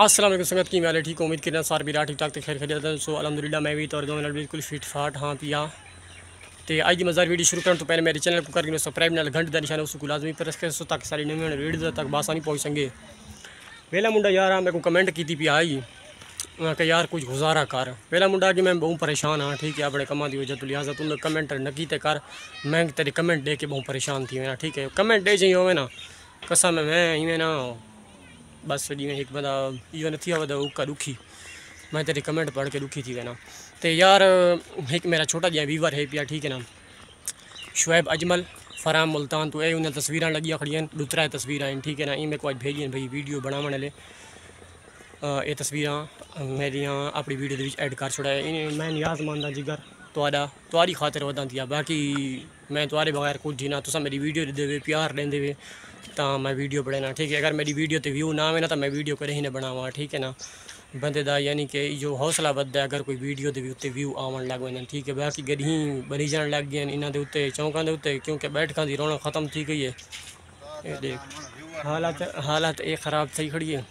असलम संगत, की मैं ठीक उम्मीद करना सार भी ठीक ठाक तो खैर खरीद सो। अलहमदिल्ला मैं भी तो दोनों बिल्कुल फिट फाट हाँ पिया तो अज की मजार वीडियो शुरू करने तो पहले मेरे चैनल को करके सब्सक्राइब, नाल घंटे का निशान उसको लाजमी प्रेस कर सो ताकि सारी नवी वीडियो तक बासानी पहुँच सके। पहला मुंडा यार मेरे को कमेंट की थी आई। कि यार, कुछ गुजारा कर। पहला मुंडा कि मैं बहुत परेशान हाँ ठीक है अपने कमा की वजह तो लिहाजा तुम कमेंट न कीते कर। मैं तेरे कमेंट दे के बहुत परेशान थी ना ठीक है। कमेंट दे चाहिए हो ना। कसम मैं इवें ना बस ॾींहं हिकु माना इहो न थी वियो उका ॾुखी मैं तेरे कमेंट पढ़ के दुखी थी गया ना तो यार एक मेरा छोटा जहाँ वीवर है पिया ठीक है ना शुएब अजमल फराम मुल्तान तो ये उन्हें तस्वीर लगिया खड़िया दो त्रा तस्वीर हैं ठीक है ना इनमें को अज भेजी भाई वीडियो बनावने ले ये तस्वीर मेरिया अपनी वीडियो एड कर छोड़ा है मैं नियाज मानदा जिगर तुरा तुरी खातर वदा थी बाकी मैं तुरे बगैर कुछ ही ना तुसा मेरी वीडियो दे प्यार देंदे हुए तो मैं वीडियो बनाना ठीक है अगर मेरी वीडियो तो व्यू ना आए ना तो मैं वीडियो करें ही ना बनावा ठीक है ना बंदे का यानी कि जो हौसला बददा अगर कोई वीडियो के उत्ते व्यू आवन लग वन ठीक है बाकी गड्डी बनी जान लग गए इन्होंने उत्ते चौकों के उत्ते क्योंकि बैठकों की रौनक खत्म थी गई है देख हालात हालात ये ख़राब थी खड़ी है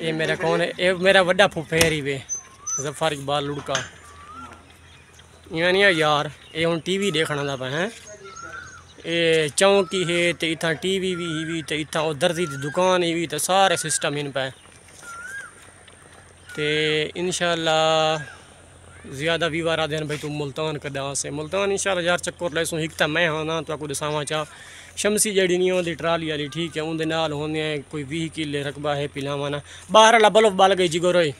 ये मेरा कौन है ये मेरा व्डा फुफेर ही वे ज़फ़र इकबाल लुड़का इवें नहीं यार ये हूँ टी वी देखने का पे हैं ये चौंकी है तो इतना टी वी भी ही तो इतना उधर की दुकान ही भी तो सारे सिस्टम इन पे। तो इनशाला ज़्यादा वीवार आदि भाई तू मुल्तान कदा से। मुल्तान इंशाल्लाह यार चक्कर ले एक तो मैं हाँ ना तो दसावा चाह शमसी जड़ी नहीं होती ट्राली वाली ठीक है उनके नाल होने कोई भी किले रकबा है पिलावा ना। बाहर वाला बल्ब बल गई जिगो रोई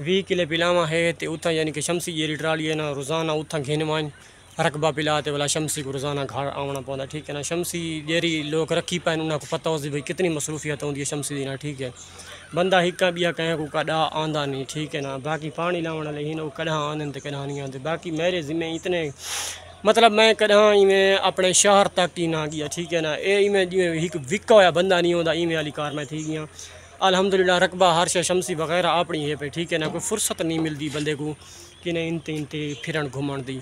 भी किले पिलावा है तो उतना यानी कि शमसी जी ट्राली है ना, रोज़ाना उतना घेन रकबा पिला तो वाला शमसी को रोज़ाना घर आना पौधा ठीक है ना? शमसी जड़ी लोग रखी पाए उन्होंने पता होती भाई कितनी मसरूफियत होती है शमसी दी ना ठीक है? बंदा एक बिया कह को कड़ा आंदा नहीं ठीक है ना? बाकी पानी लाने वाले ही ना कड़ा आने तो कड़ा नहीं आते बाकी मेरे जिम्मे इतने मतलब मैं कदा इवें अपने शहर तक ही ना गया, ठीक है ना? ये इवें जिमें एक विका होया, बंदा नहीं होता इवें वाली कार मैं थी गया। अलहमदुल्ला रकबा हर शमसी वगैरह अपनी है पे ठीक है ना? कोई फुर्सत नहीं मिलती बंदे को कि नहीं इनते इनते फिरन घूमन दी।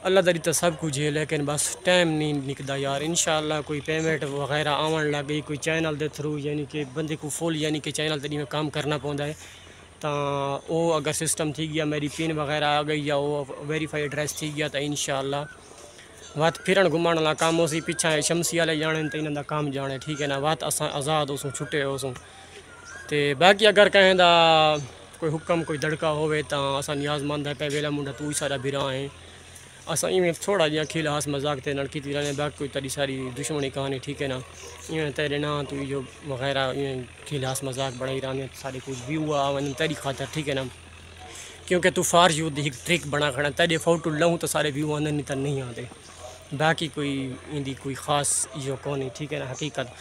अल्लाह दरी तो सब कुछ है, लेकिन बस टाइम नहीं निकलता यार। इन कोई पेमेंट वगैरह आवन लग गई, कोई चैनल के थ्रू यानी कि बंदे को फुल यानी कि चैनल तरी में काम करना पौधा है। तो वो अगर सिस्टम थी गया, मेरी पिन वगैरह आ गई, या वो वेरीफाई एड्रेस थी गया तो इन वत फिर घुमण वाला काम हो सी पिछा शमसी वाले जाने तो इन्हों का काम जाने ठीक है ना? वत अस आज़ाद होसूँ, छुट्टे होसूँ। तो बाकी अगर कहें कोई हुक्म, कोई दड़का हो तो असा नियाजमंद है, पे वेला मुंडा तू ही सारा बिरा है। अस इवें थोड़ा जहा खिल हास मज़ाक ते की रहने बाकी कोई तरी सारी दुश्मनी कहानी, ठीक है ना? इवें तेरे ना तू जो वगैरह इवें खिल हास मज़ाक बढ़ाई रहने सारे कुछ व्यू आवन तेरी खातर, ठीक है ना? क्योंकि तू फार यू एक ट्रिक बना खड़ा तेरे फ़ोटो लूँ तो सारे व्यू आने नहीं तो नहीं आते बाकी कोई इंदी कोई ख़ास जो कौन है ठीक है ना, हकीकत।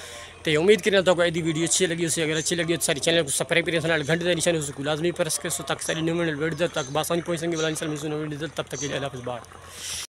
तो उम्मीद करें तो यदि वीडियो अच्छी लगी उसे अगर अच्छी लगी तो सारी चैनल को सब्सक्राइब करें घंटे का निशान उसको लाजमी प्रेस कर तक सारी न्यू वीडियो तक बासानी पहुँचेंगे सकेंगे तब तक के लिए बार